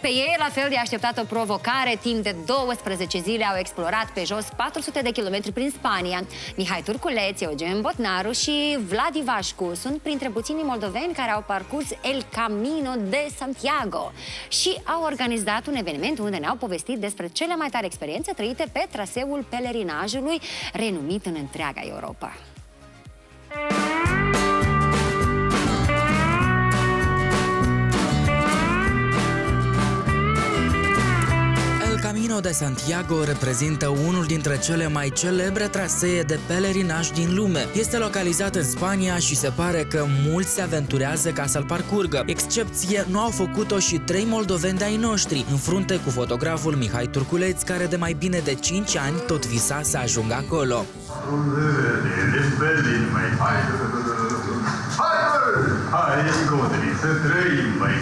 Pe ei, la fel de așteptat o provocare, timp de 12 zile au explorat pe jos 400 de kilometri prin Spania. Mihai Turculeț, Eugen Botnaru și Vladi Vașcu sunt printre puținii moldoveni care au parcurs El Camino de Santiago și au organizat un eveniment unde ne-au povestit despre cele mai tari experiențe trăite pe traseul pelerinajului renumit în întreaga Europa. Camino de Santiago reprezintă unul dintre cele mai celebre trasee de pelerinaj din lume. Este localizat în Spania și se pare că mulți se aventurează ca să-l parcurgă. Excepție nu au făcut-o și trei moldoveni de ai noștri, în frunte cu fotograful Mihai Turculeț, care de mai bine de 5 ani tot visa să ajungă acolo. Hai, să trăim, mai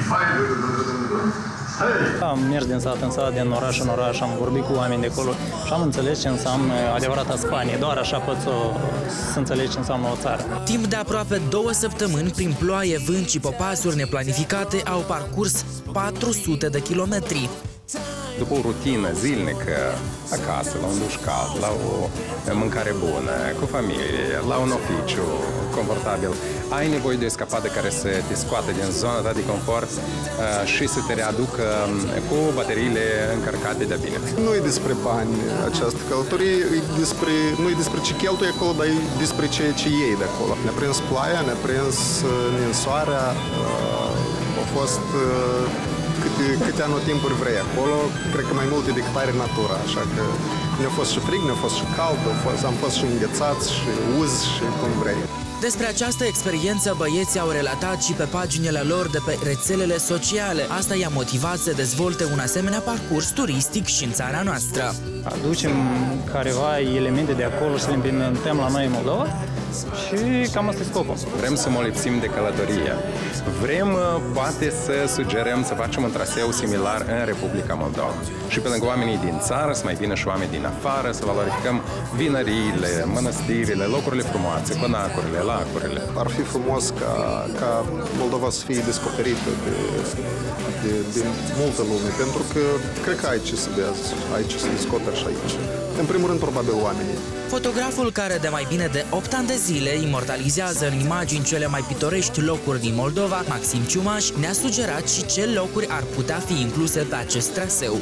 am mers din sat în sat, din oraș în oraș, am vorbit cu oameni de acolo și am înțeles ce înseamnă adevărata Spanie. Doar așa poți să, să înțelegi ce înseamnă o țară. Timp de aproape două săptămâni, prin ploaie, vânt și popasuri neplanificate, au parcurs 400 de kilometri după o rutină zilnică, acasă, la un duș cald, la o mâncare bună, cu familie, la un oficiu confortabil, ai nevoie de o escapadă care să te scoată din zona ta de confort uh, și să te readucă um, cu bateriile încărcate de bine. Nu e despre bani această călătorie, e despre, nu e despre ce cheltuie acolo, dar e despre ceea ce iei de acolo. Ne-a prins ploaia, ne-a prins uh, ninsoarea, uh, a fost câte, câte anotimpuri vrei acolo, cred că mai multe decât are natura, așa că ne-a fost și frig, ne-a fost și cald, fost, am fost și înghețați și uz și cum vrei. Despre această experiență băieții au relatat și pe paginile lor de pe rețelele sociale. Asta i-a motivat să dezvolte un asemenea parcurs turistic și în țara noastră. Aducem careva elemente de acolo și le implementăm la noi în Moldova și cam asta e scopul. Vrem să molipsim de călătorie. Vrem, uh, poate, să sugerăm să facem un traseu similar în Republica Moldova. Și pe lângă oamenii din țară, să mai vină și oameni din afară, să valorificăm vinăriile, mănăstirile, locurile frumoase, conacurile, lacurile. Ar fi frumos ca, ca Moldova să fie descoperită de, de, de multă lume, pentru că cred că ai ce să vezi, ai ce să descoperi și aici. În primul rând, probabil, oamenii. Fotograful care de mai bine de 8 ani de zile imortalizează în imagini cele mai pitorești locuri din Moldova, Maxim Ciumaș ne-a sugerat și ce locuri ar putea fi incluse pe acest traseu.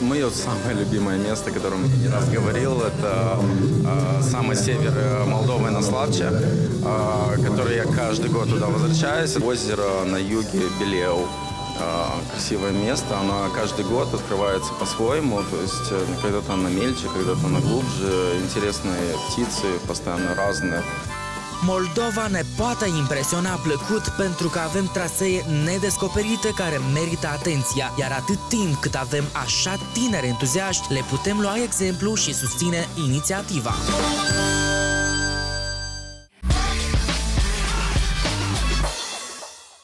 Мое самое любимое место, о котором я не раз говорил, это э, самый север Молдовы, Наславча, э, который я каждый год туда возвращаюсь. Озеро на юге Белеу. красивое место. Оно каждый год открывается по-своему. То есть э, когда-то оно мельче, когда-то оно глубже. Интересные птицы, постоянно разные. Moldova ne poate impresiona plăcut pentru că avem trasee nedescoperite care merită atenția, iar atât timp cât avem așa tineri entuziaști, le putem lua exemplu și susține inițiativa.